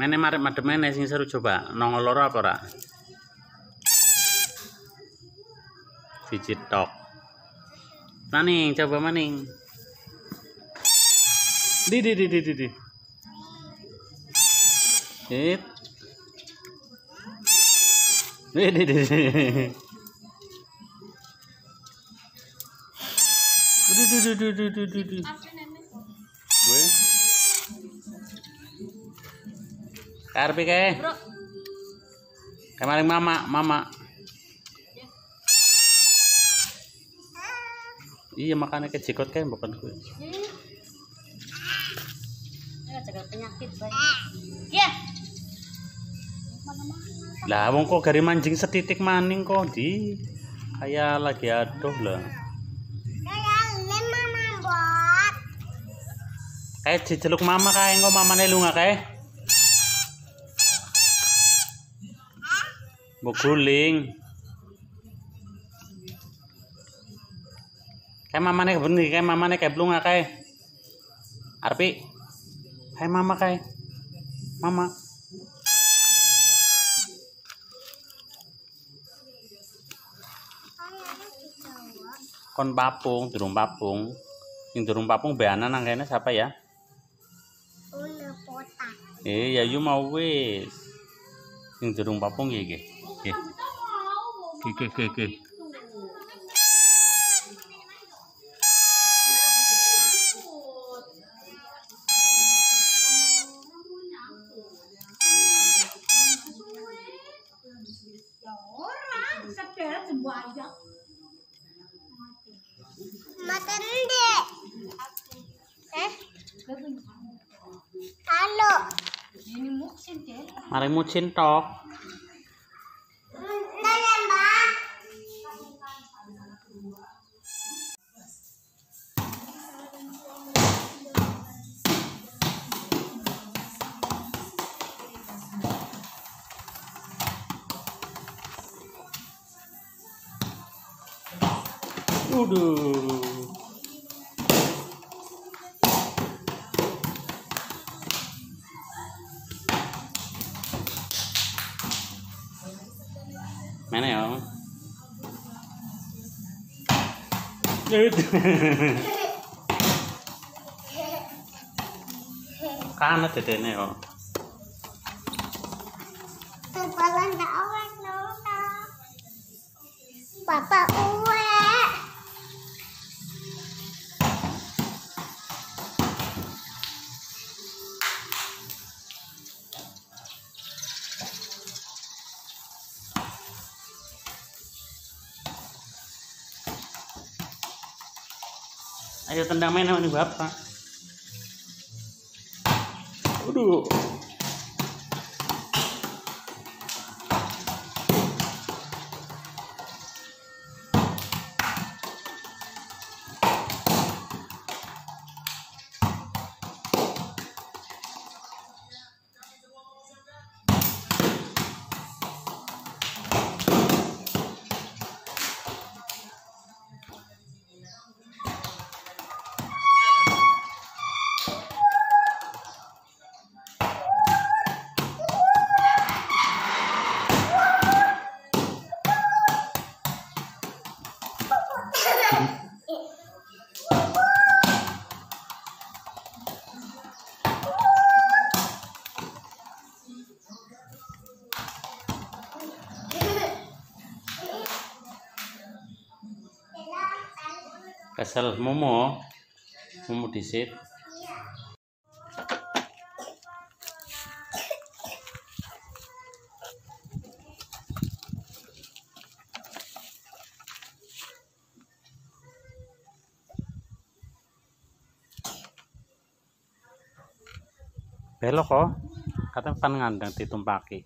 Mene marep madem mene sing seru coba. Nongol loro apa ora? Siji tok. Maning, coba maning. Di di di di di. di. Hit. Di di di. di. Di di di di di di di di. Gue. Karpi. Bro, Kemarin mama, mama. Iya makanya kejikot kae bukan gue. jaga penyakit, Bay. Ya. Lah wong kok gari mancing setitik maning kok di kayak lagi aduh lah. Kayak diceluk mama kae engko mamane lunga kae. Mau guling. Kayak mamane bener kayak mamane kayak lunga kae. Arpi. Kayak mama kae. Mama. kon papung durung papung sing durung papung beana nang kene siapa ya eh ya yu mau wis sing durung papung iki iki iki iki iki Halo. Ini muksin deh. mari mucin tok Waduh. Mana ya? Kana dedene yo. Nona. Papa Ayo tendang main sama nih bapak. Aduh. Kesel Momo. Momo disit. Belok kok. Katanya pan ngandang ditumpaki.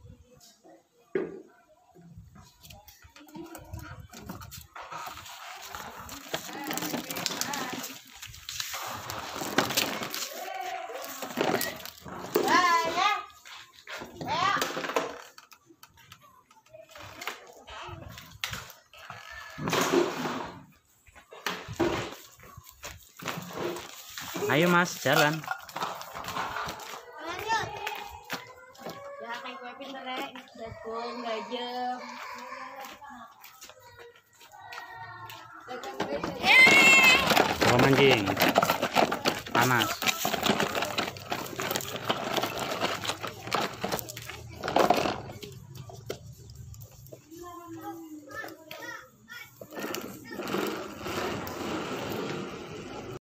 Ayo Mas, jalan. Coba mancing. Panas.